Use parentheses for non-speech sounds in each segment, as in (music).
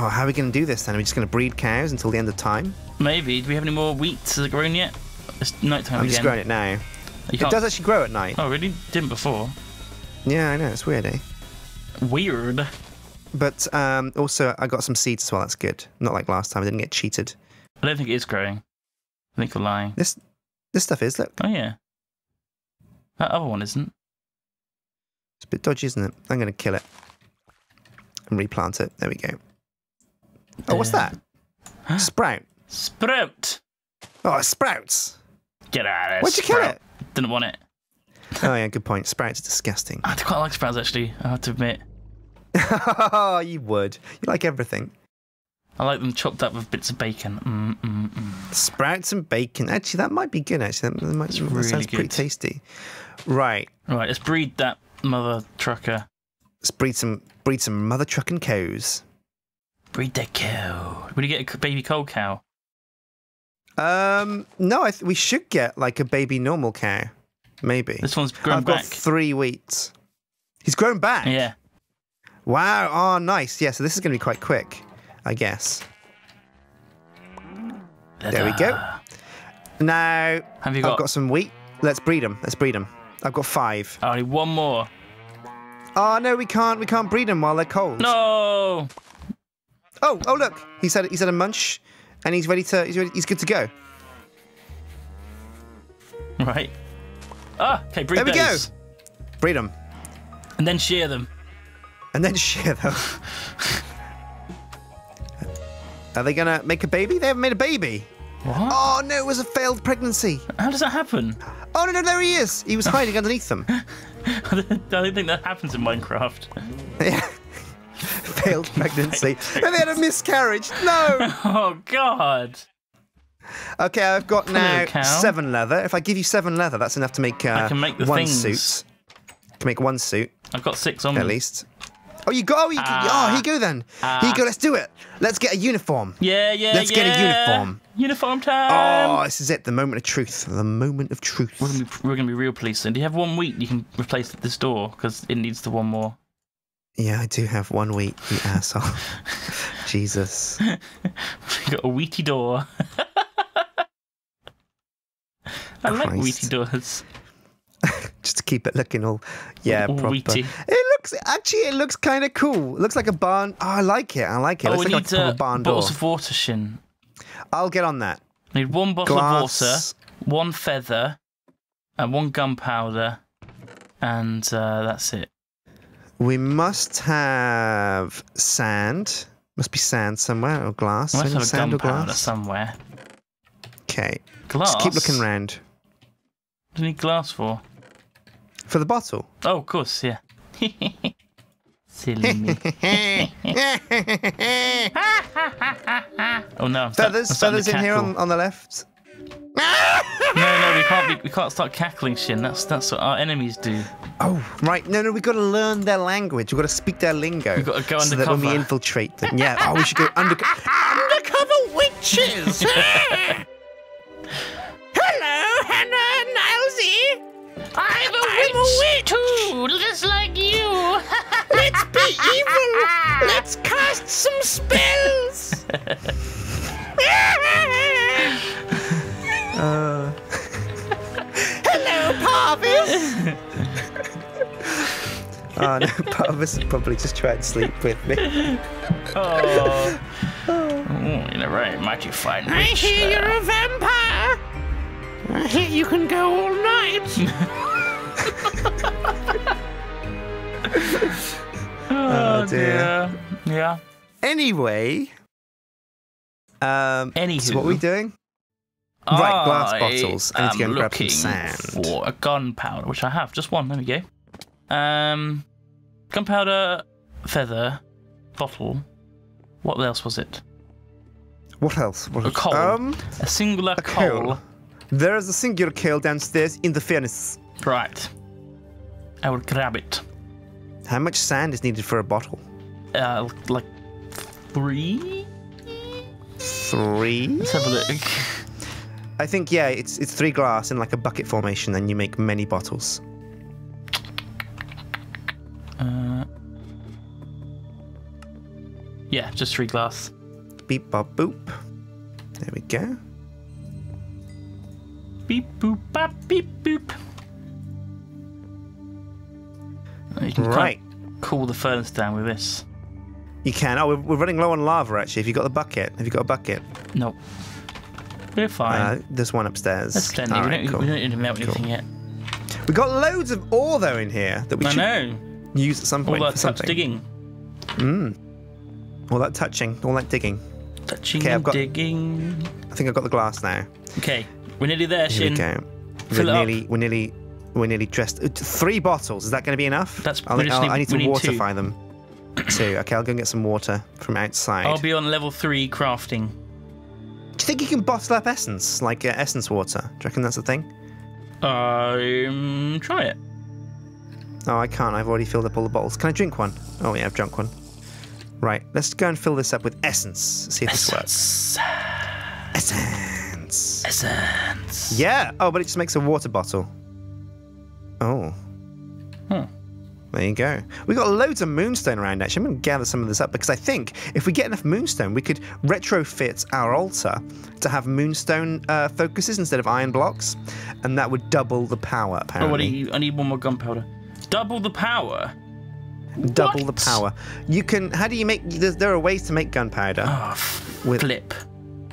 Oh, how are we going to do this then? Are we just going to breed cows until the end of time? Maybe. Do we have any more wheat? Has it grown yet? It's nighttime I'm again. just growing it now. It does actually grow at night. Oh, really? Didn't before. Yeah, I know. It's weird, eh? Weird. But um, also, I got some seeds as well. That's good. Not like last time. I didn't get cheated. I don't think it is growing. I think you're lying. This this stuff is. Look, Oh, yeah. That other one isn't. it's a bit dodgy, isn't it? I'm going to kill it and replant it. There we go. Oh, what's that? Sprout. Sprout! Oh, sprouts. Get out of there. Why'd you kill it? Didn't want it. Oh, yeah, good point. Sprouts are disgusting. I quite like sprouts, actually. I have to admit. oh, (laughs) you would. You like everything. I like them chopped up with bits of bacon. Mm, mm, mm. Sprouts and bacon. Actually, that might be good. Actually, that, that might, that really sounds pretty tasty. Right. Right, let's breed that mother trucker. Let's breed some breed some mother trucking cows. Breed that cow. Would you get a baby cold cow? Um, no, I th- we should get like a baby normal cow. Maybe. This one's grown I've back. got three wheats. He's grown back. yeah. Wow. Oh, nice. Yeah. So this is going to be quite quick, I guess. There we go. Now Have you got, I've got some wheat. Let's breed them. Let's breed them. I've got five. Only one more? Oh no, we can't. We can't breed them while they're cold. No! Oh, oh look. He's had he's had a munch, and he's ready to. He's ready, he's good to go. Right. Ah, okay, breed There we go. Breed them, And then shear them. and then (laughs) share them. Are they gonna make a baby? They haven't made a baby. What? Oh no, it was a failed pregnancy. How does that happen? Oh no, no, there he is. He was (laughs) hiding underneath them. I don't think that happens in Minecraft. (laughs) Yeah. Failed (laughs) pregnancy. and they had a miscarriage. No. (laughs) Oh, God. Okay, I've got now seven leather. If I give you seven leather, that's enough to make, uh, can make the one things. suit. To make one suit, I've got six on at me. At least. Oh, you go. Oh, you, Ah. oh, here you go then. here you go. Let's do it. Let's get a uniform. Yeah, yeah, Let's get a uniform. Uniform time. Oh, this is it. The moment of truth. The moment of truth. We're gonna, be, we're gonna be real police. And do you have one wheat you can replace this door? Because it needs the one more. Yeah, I do have one wheat, you asshole. (laughs) Jesus. You got a wheaty door. (laughs) I like Christ. wheaty doors. (laughs) Just to keep it looking all, yeah, All proper. wheaty. It looks actually, it looks kind of cool. It looks like a barn. Oh, I like it. I like it. Oh, looks we like, need like a uh, barn door. bottles of water, Sjin. I'll get on that. We need one bottle Glass. of water, one feather, and one gunpowder, and uh, that's it. We must have sand. Must be sand somewhere or glass. We must have sand or glass? somewhere. Okay. Glass. Just keep looking round What do you need glass for? for the bottle. Oh, of course, yeah. (laughs) Silly me. (laughs) (laughs) Oh no, feathers, feathers in here on, on the left. No, no, we can't. Be, we can't start cackling, Sjin. That's that's what our enemies do. Oh, right. No, no, we've got to learn their language. We've got to speak their lingo. We've got to go so that when we infiltrate them. Yeah. Oh, we should go under- undercover witches. (laughs) Hello, Hannah Nilesy. I'm a witch, too, just like you. (laughs) Let's be evil. Let's cast some spells. (laughs) (laughs) oh no, (laughs) Parvis would probably just try and sleep with me. (laughs) Oh. oh, you're right, mighty fine witch. a vampire. I hear you can go all night. Oh, dear. Yeah. Anyway, um, Anywho. so what are we doing? Right, glass I bottles. I need to go am and grab some looking sand. For a gunpowder, which I have, just one. There we go. Um, gunpowder, feather, bottle. What else was it? What else? What A coal. Um, A singular A coal. coal. there is a singular coal downstairs in the furnace. Right. I will grab it. How much sand is needed for a bottle? Uh, like three. Three. Let's have a look. I think yeah, it's it's three glass in like a bucket formation, and you make many bottles. Uh, Yeah, just three glass. Beep bop boop. There we go. Beep boop bop beep boop. Oh, You can Right. cool the furnace down with this. You can. Oh, we're, we're running low on lava actually. Have you got the bucket? Have you got a bucket? Nope. We're fine. Uh, there's one upstairs. That's plenty. All we, right, don't, cool. we don't need to melt anything yet. We got loads of ore though in here that we I should know. Use at some All point that for something. digging. Mm. All that touching, all that digging. Touching Okay, I've got- digging. I think I've got the glass now. Okay, we're nearly there, Here Sjin. we go. Fill we're it up. nearly, we're nearly, we're nearly dressed. uh, Three bottles. Is that going to be enough? That's- I'll, I'll- need- I need to need two. waterify them. (clears throat) two. Okay, I'll go and get some water from outside. I'll be on level three crafting. Do you think you can bottle up essence, like uh, essence water? Do you reckon that's a thing? Um, try it. Oh, I can't. I've already filled up all the bottles. Can I drink one? Oh yeah, I've drunk one. Right, let's go and fill this up with essence. See if this works. Essence. Essence. Essence. Yeah. Oh, but it just makes a water bottle. Oh. Hmm. There you go. We've got loads of moonstone around. Actually, I'm going to gather some of this up because I think if we get enough moonstone, we could retrofit our altar to have moonstone uh, focuses instead of iron blocks, and that would double the power. Apparently, Oh, what do you? I need one more gunpowder. Double the power. double the power. You can. How do you make? There, there are ways to make gunpowder Oh, f- With- flip.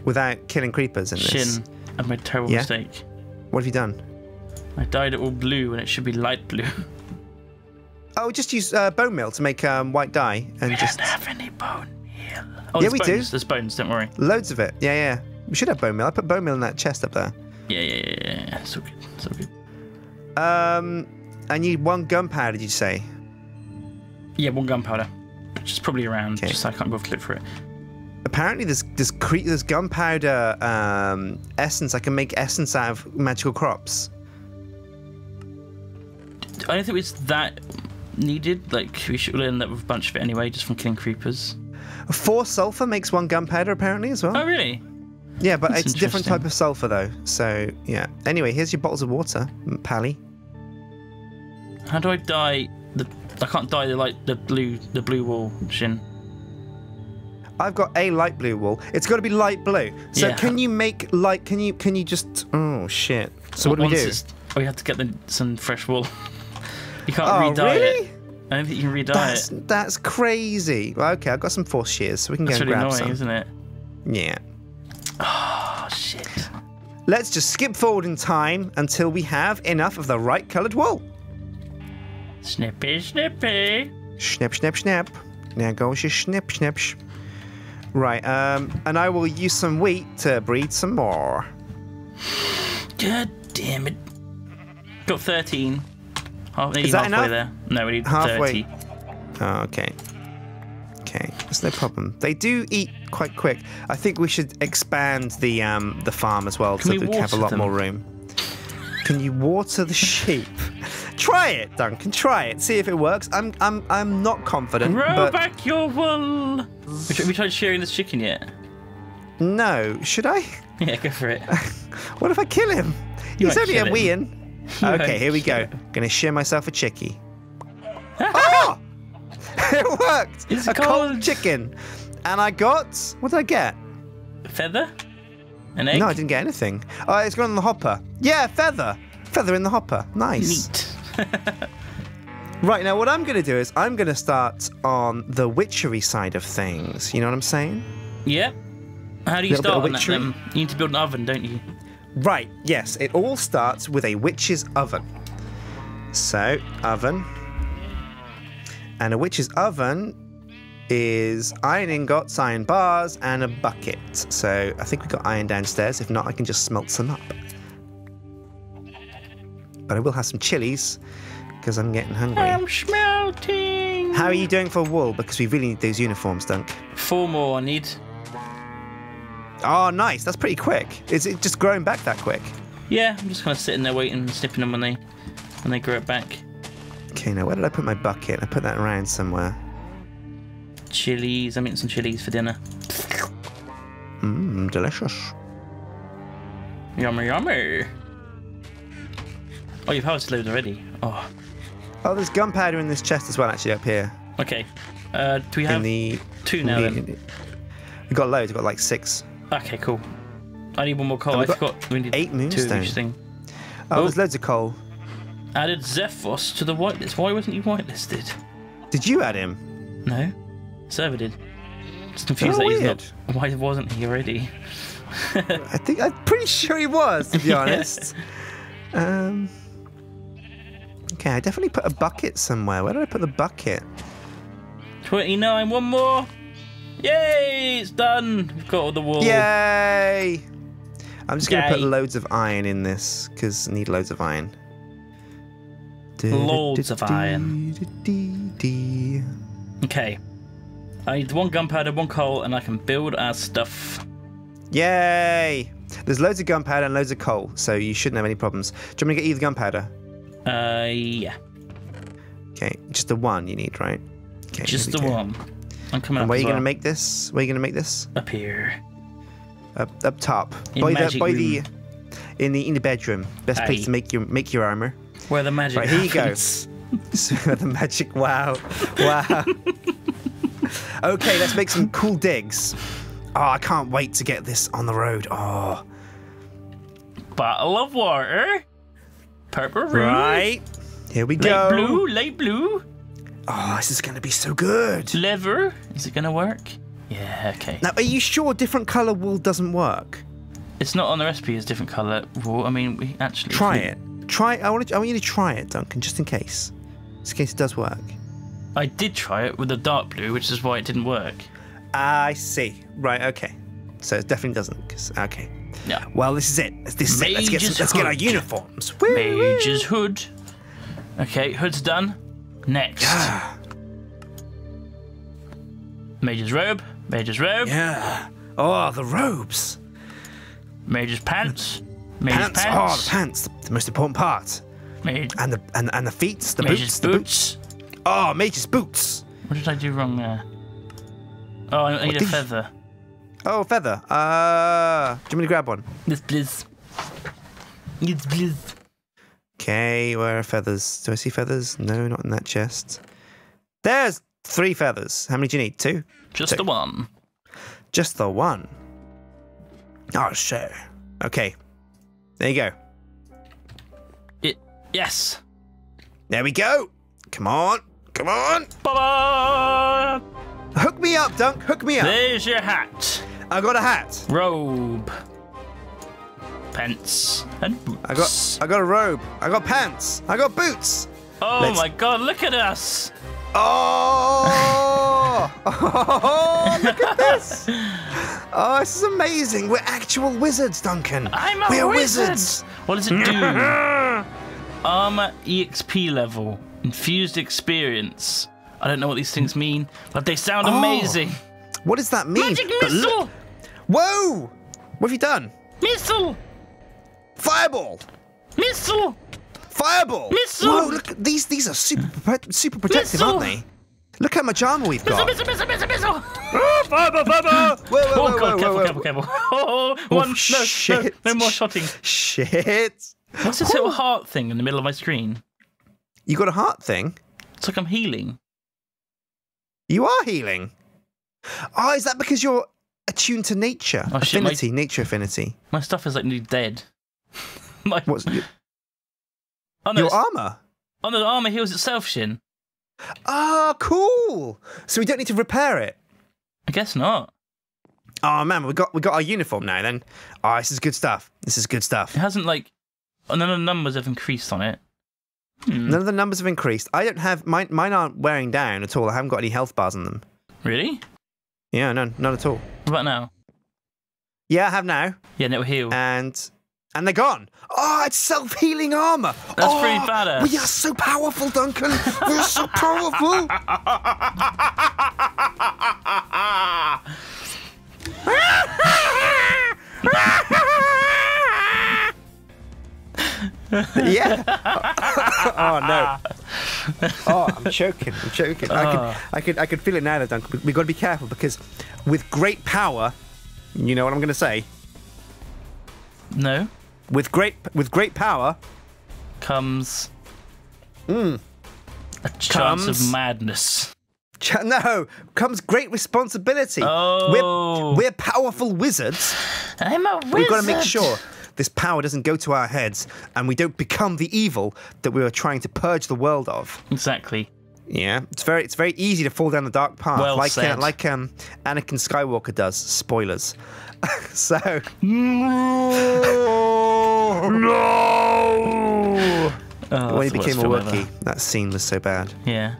without killing creepers in this. Sjin. I made a terrible Yeah? mistake. What have you done? I dyed it all blue when it should be light blue. (laughs) Oh, just use uh, bone meal to make um, white dye and We just don't have any bone meal. Oh, Yeah, there's we do. There's bones. Don't worry. loads of it. Yeah, yeah. We should have bone meal. I put bone meal in that chest up there. Yeah, yeah, yeah, yeah. yeah. So good. So good. Um, I need one gunpowder. Did you say? Yeah, one gunpowder. Which is probably around. Okay. Just so I can't go clip for it. Apparently, there's there's cre- there's gunpowder um, essence. I can make essence out of magical crops. I don't think it's that needed. Like we should end up with a bunch of it anyway, just from killing creepers. Four sulfur makes one gunpowder apparently as well. Oh really? yeah, but that's it's a different type of sulfur though. So yeah. Anyway, here's your bottles of water, Pally. How do I dye the? I can't dye the like the blue the blue wall Sjin. I've got a light blue wool. It's got to be light blue. So Yeah. can you make light? Can you can you just? Oh shit! So what do we do? Oh, you have to get the, some fresh wool. (laughs) you can't Oh re-dye really? it. I don't think you can re-dye That's it. that's crazy. Well, okay, I've got some force shears, so we can That's go really and grab annoying, some. isn't it? Yeah. Oh shit. Let's just skip forward in time until we have enough of the right coloured wool. Snippy, snippy. Snip, snip, snip. Now goes your snip, snip. Right, um, and I will use some wheat to breed some more. God damn it. Got 13. Half, nearly Is that halfway enough? there. No, we need Halfway. 30. Oh, okay. Okay, that's no problem. They do eat quite quick. I think we should expand the um, the farm as well Can so we that we can have a lot them? more room. Can you water the sheep? Try it, Duncan. Try it. See if it works. I'm I'm I'm not confident, Row but back your wool. We, tr- we tried sharing this chicken yet? no. Should I? (laughs) Yeah, go for it. (laughs) What if I kill him? You He's only a kill weein. (laughs) Okay, here we go. him. Gonna share myself a chickie. oh! Ah! it worked. It's a cold called- chicken, and I got what did I get? A feather? An egg? No, I didn't get anything. Oh, it's gone in the hopper. Yeah, feather. Feather in the hopper. Nice. Neat. (laughs) Right, now what I'm going to do is I'm going to start on the witchery side of things. You know what I'm saying? yeah. How do you start on that? You need to build an oven, don't you? Right, yes. It all starts with a witch's oven. So, oven. And a witch's oven is iron ingots, iron bars, and a bucket. So, I think we've got iron downstairs. If not, I can just smelt some up. But I will have some chilies because I'm getting hungry. I'm smelting. How are you doing for wool? Because we really need those uniforms, Dunk. Four more I need. Oh, nice. That's pretty quick. Is it just growing back that quick? Yeah, I'm just kind of sitting there waiting, and snipping them when they when they grow it back. Okay, now where did I put my bucket? I put that around somewhere. Chilies. I'm eating some chilies for dinner. Mmm, delicious. Yummy, yummy. Oh, you've harvested loads already. Oh, Oh, there's gunpowder in this chest as well, actually, up here. okay. Uh, do we in have the. two now in then? the- we got loads. We've got like six. Okay, cool. I need one more coal. I got forgot we need eight two of moonstone. each thing. Oh, Oh. there's loads of coal. Added Xephos to the whitelist. Why wasn't he whitelisted? Did you add him? No, server did. Just confused Oh, that he's not. Why wasn't he already? (laughs) I think I'm pretty sure he was, to be (laughs) honest. Um. Okay, I definitely put a bucket somewhere. Where did I put the bucket? 29, one more. Yay, it's done. We've got all the wool. Yay! I'm just gonna put loads of iron in this because I need loads of iron. Loads of iron. Okay. I need one gunpowder, one coal, and I can build our stuff. Yay! There's loads of gunpowder and loads of coal, so you shouldn't have any problems. Do you want me to get you the gunpowder? Uh, yeah. Okay, just the one you need, right? Okay, Just the go. one. I'm coming And up where are you well. gonna make this? Where are you gonna make this? Up here. Up, up top. In by the, by the, in the in the bedroom. Best place to make your make your armor. Where the magic Right, here you go. (laughs) So the magic. Wow, wow. (laughs) okay, let's make some cool digs. Oh, I can't wait to get this on the road. Oh, Bottle of water. Purple room. right. Here we go. Light blue, light blue. Oh, this is gonna be so good. Lever. Is it gonna work? Yeah, okay. Now, are you sure different color wool doesn't work? It's not on the recipe as different colour. Well, I mean, we actually Try we- it. Try. I want. I want you to try it, Duncan, just in case. Just in case it does work. I did try it with the dark blue, which is why it didn't work. Ah, I see. Right. Okay. So it definitely doesn't. 'cause- okay. Yeah. Well, this is it. This is it. Let's get. Some, let's get our uniforms. Woo, woo. Mage's hood. Okay, hood's done. Next. Ah. Mage's robe. Mage's robe. Yeah. Oh, the robes. Mage's pants. Mage's Pants. pants. Oh, the pants. The, the most important part. Mage, And the and, and the feet. The Mage's boots. The boots. boots. Oh, mage's boots. What did I do wrong there? Oh, I need a did you- feather. Oh, feather. Uh, do you want me to grab one? Yes, please. Yes, please. Okay, where are feathers? Do I see feathers? No, not in that chest. There's three feathers. How many do you need? Two? Just Two. the one. Just the one. Oh, sure. Okay. There you go. It. Yes. There we go. Come on. Come on. Ba-ba! Hook me up, Dunk. Hook me up. There's your hat. I got a hat. Robe. Pants. And boots. I got I got a robe. I got pants. I got boots. Oh let's- my god, look at us! Oh! (laughs) (laughs) oh look at this. Oh, this is amazing. We're actual wizards, Duncan. I'm a We're wizard! wizards. What does it do? (laughs) Armor EXP level. Infused experience. I don't know what these things mean, but they sound Oh, amazing. What does that mean? Magic missile! Whoa! What have you done? Missile! Fireball! Missile! Fireball! Missile! Whoa, look, these these are super super protective, Missile! aren't they? Look how much armor we've Missile, got. missile, missile, missile, missile! Ah, fireball, fireball! (laughs) Whoa, whoa, Oh whoa, god, whoa, careful, whoa, careful, careful. (laughs) Oh, one, no, shit. no, no more shotting. Shit! What's this little heart thing in the middle of my screen? You got a heart thing? It's like I'm healing. You are healing. Oh, is that because you're attuned to nature? Oh, shit, my- affinity, nature affinity. My stuff is like nearly dead. (laughs) my, What's your, oh no, your armor? oh no, the armor heals itself, Sjin. Ah, cool. So we don't need to repair it. I guess not. Oh man, we got we got our uniform now. Then, oh, this is good stuff. This is good stuff. It hasn't like none of the numbers have increased on it. Hmm. None of the numbers have increased. I don't have mine. Mine aren't wearing down at all. I haven't got any health bars on them. Really? Yeah, none, none at all. What about now? Yeah, I have now, Yeah, no heal. and and they're gone. Oh, it's self healing armor. That's oh, pretty badass. We are so powerful, Duncan. We're so (laughs) powerful. (laughs) yeah. (laughs) oh no. (laughs) Oh, I'm choking. I'm choking. I Oh. could, I could, I could feel it now, though, Duncan. We've got to be careful because with great power, you know what I'm going to say. no. With great, with great power, Comes Hmm. a chance Comes- of madness. Ch- No, comes great responsibility. Oh. We're, we're powerful wizards. I'm a wizard. We've got to make sure this power doesn't go to our heads and we don't become the evil that we were trying to purge the world of. Exactly. Yeah, it's very it's very easy to fall down the dark path, Well like uh, like um, Anakin Skywalker does. Spoilers. (laughs) so no. (laughs) Oh, when he became a worst Wookiee, that scene was so bad. Yeah.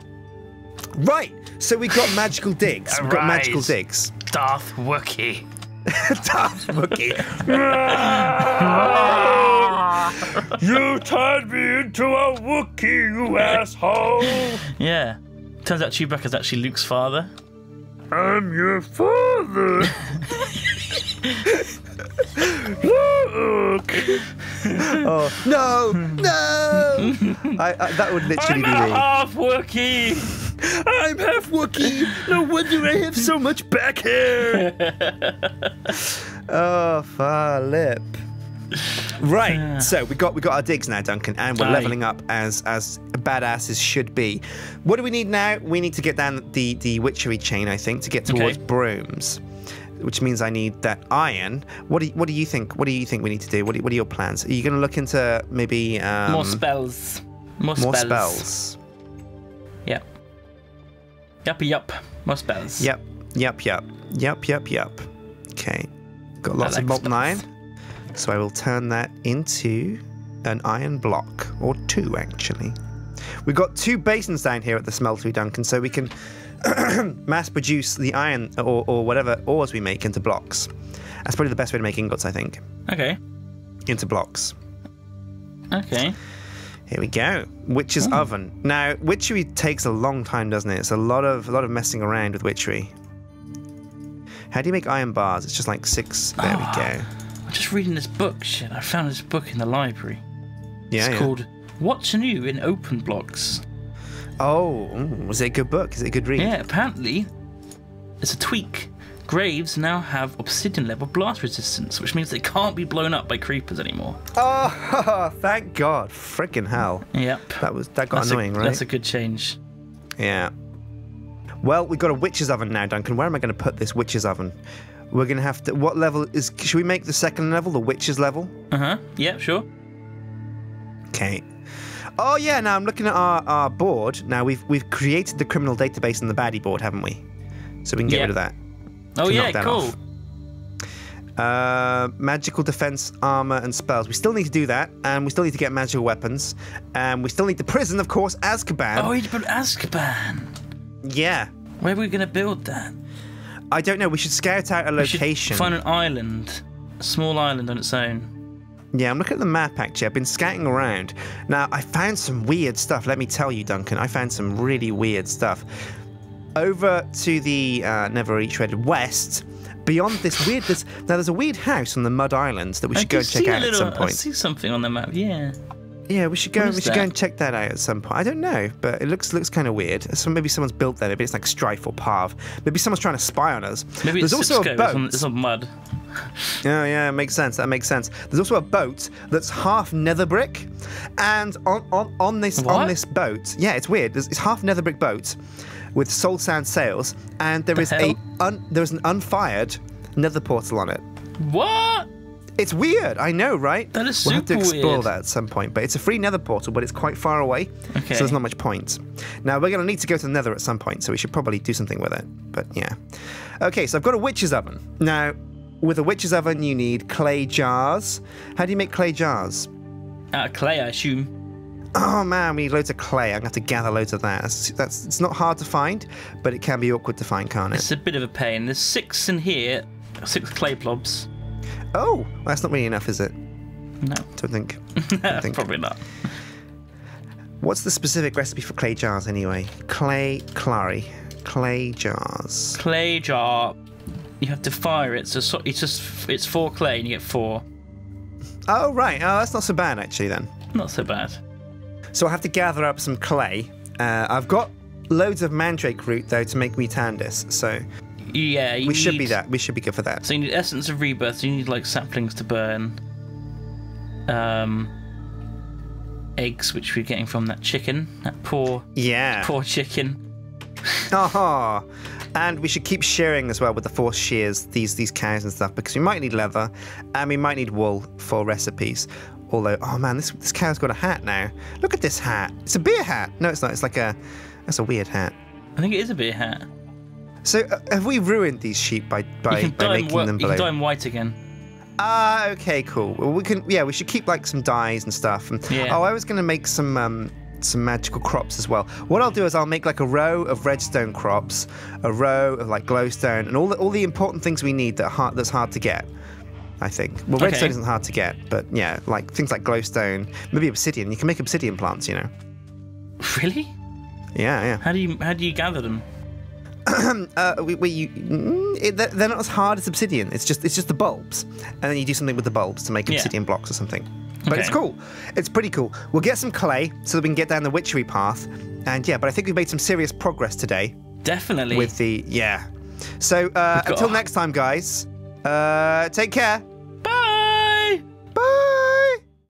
Right. So we got magical digs. We've got magical Arise. digs. Darth Wookiee. (laughs) Darth Wookiee. (laughs) You turned me into a Wookiee, you asshole. Yeah. Turns out Chewbacca's actually Luke's father. I'm your father. Luke. Oh no, no! I, I, that would literally be me. half Wookiee. I'm half Wookiee. No wonder I have so much back hair. (laughs) oh, far lip. Right, so we got we got our digs now, Duncan, and we're Aye. leveling up as as badasses should be. What do we need now? We need to get down the the witchery chain, I think, to get towards Okay. brooms. Which means I need that iron. What do you, what do you think? What do you think we need to do? What, do, what are your plans? Are you going to look into maybe um, More spells. More, more spells. Yep. Yup, yup. More spells. Yep, yep, yep, yep, yep, yep. Okay, got lots like of molten spells. iron, so I will turn that into an iron block, or two actually. We've got two basins down here at the smeltery, Duncan, so we can (clears throat) mass produce the iron or, or whatever ores we make into blocks. That's probably the best way to make ingots, I think. Okay. Into blocks. Okay. Here we go. Witch's hmm. oven. Now, witchery takes a long time, doesn't it? It's a lot of a lot of messing around with witchery. How do you make iron bars? It's just like six. There we go. Ah, I'm just reading this book. Shit, I found this book in the library. Yeah, it's yeah. called What's New in Open Blocks. Oh, was it a good book? Is it a good read? Yeah, apparently, it's a tweak. Graves now have obsidian level blast resistance, which means they can't be blown up by creepers anymore. Oh, (laughs) thank God! Freaking hell! Yep. That was that got That's annoying, a, right? That's a good change. Yeah. Well, we've got a witch's oven now, Duncan. Where am I going to put this witch's oven? We're going to have to. What level is? Should we make the second level the witch's level? Uh huh. Yeah, sure. Okay. Oh yeah, now I'm looking at our, our board. Now we've we've created the criminal database and the baddie board, haven't we? So we can get Yeah. rid of that. Oh yeah, that cool. Uh, magical defense, armor, and spells. We still need to do that, and we still need to get magical weapons, and we still need the prison, of course, Azkaban. Oh, you put Azkaban. Yeah, Where are we gonna build that? I don't know. We should scout out a We should location. find an island, a small island on its own. Yeah, I'm looking at the map actually. I've been scouting around. Now, I found some weird stuff. Let me tell you, Duncan. I found some really weird stuff. Over to the uh, Never Eat Shredded West, beyond this weird. This, now, there's a weird house on the Mud Islands that we I should go and check out little, at some point. I see something on the map. Yeah. Yeah, we should go. We should go and check that out at some point. I don't know, but it looks looks kind of weird. So maybe someone's built that. Maybe it's like Strife or Parv. Maybe someone's trying to spy on us. Maybe there's it's also a boat. It's on, it's on mud. Oh yeah, makes sense. That makes sense. There's also a boat that's half nether brick, and on on, on this on this boat, yeah, it's weird. There's, it's half nether brick boat with soul sand sails, and there The is a un, there's an unfired nether portal on it. What? It's weird. I know, right? That is We'll have to explore weird. that at some point. But it's a free nether portal, but it's quite far away, Okay. so there's not much point. Now we're going to need to go to the nether at some point, so we should probably do something with it. But yeah. Okay, so I've got a witch's oven. Now, with a witch's oven, you need clay jars. How do you make clay jars? Out of clay, I assume. Oh man, we need loads of clay. I'm going to have to gather loads of that. That's, that's it's not hard to find, but it can be awkward to find, can't it? It's a bit of a pain. There's six in here, six clay blobs. Oh, that's not really enough, is it? No, Don't think. (laughs) Don't think. probably not. What's the specific recipe for clay jars anyway? Clay, clary, clay jars. Clay jar. You have to fire it. So so- it's just it's four clay, and you get four. Oh right, oh that's not so bad actually then. Not so bad. So I have to gather up some clay. Uh, I've got loads of mandrake root though to make mutandis, so Yeah, you we should be that. We should be good for that. So you need essence of rebirth. So you need like saplings to burn. Um, eggs, which we're getting from that chicken. That poor, Yeah. poor chicken. Aha! And we should keep shearing as well with the force shears these these cows and stuff because we might need leather and we might need wool for recipes. Although, oh man, this this cow's got a hat now. Look at this hat. It's a beer hat. No, it's not. It's like a that's a weird hat. I think it is a beer hat. So uh, have we ruined these sheep by by, by making them blue? You can dye them white again. Ah, okay, cool. Well, we can. Yeah, we should keep like some dyes and stuff. And, yeah. Oh, I was gonna make some um, some magical crops as well. What I'll do is I'll make like a row of redstone crops, a row of like glowstone, and all the all the important things we need that hard, that's hard to get. I think. Well, redstone okay. isn't hard to get, but yeah, like things like glowstone, maybe obsidian. You can make obsidian plants, you know. (laughs) Really? Yeah, yeah. How do you how do you gather them? (clears throat) uh, we, we, you, mm, it, they're not as hard as obsidian. It's just it's just the bulbs, and then you do something with the bulbs to make obsidian yeah. blocks or something. But okay. it's cool. It's pretty cool. We'll get some clay so that we can get down the witchery path. And yeah, but I think we've made some serious progress today. Definitely. With the yeah. So uh, until next time, guys. Uh, take care. Bye. Bye.